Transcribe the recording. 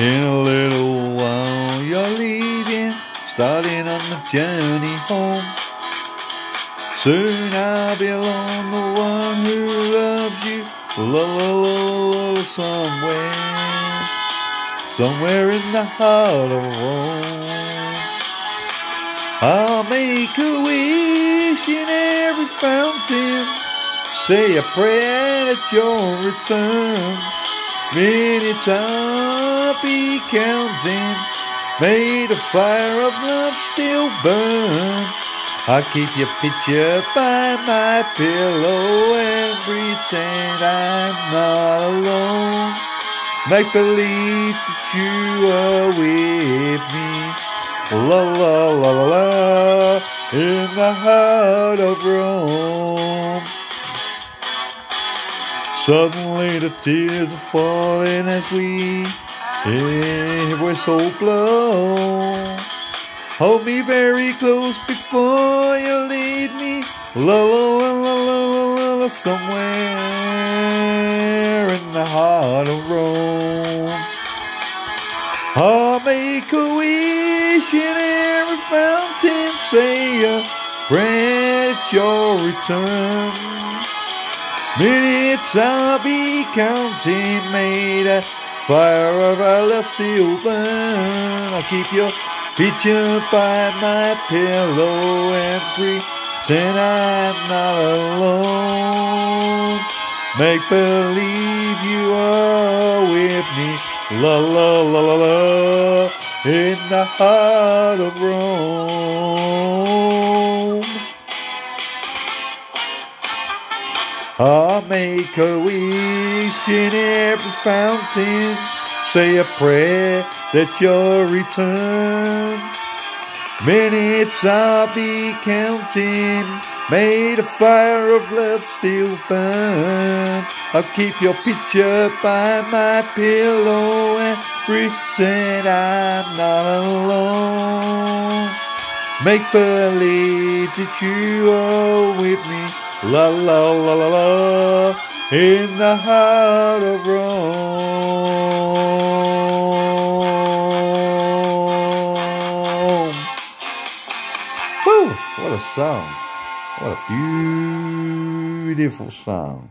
In a little while you're leaving, starting on the journey home. Soon I'll be alone, the one who loves you, la la la somewhere, somewhere in the heart of Rome. I'll make a wish in every fountain, say a prayer at your return. many I'll be counting, may the fire of love still burn. I'll keep your picture by my pillow and pretend I'm not alone. Make believe that you are with me. La la la la la, in the heart of Rome. Suddenly the tears are falling as we hear so blow. Hold me very close before you leave me. La la la la la la la somewhere in the heart of Rome. I'll make a wish in every fountain, say a prayer at your return. Minutes I'll be counting, may the fire of our love still burn. I'll keep your picture by my pillow and pretend I'm not alone. Make believe you are with me, la la la la la, in the heart of Rome. I'll make a wish in every fountain, say a prayer that you'll return. Minutes I'll be counting, may the fire of love still burn. I'll keep your picture by my pillow and pretend I'm not alone. Make believe that you are la la la la la, in the heart of Rome. Whew, what a song. What a beautiful song.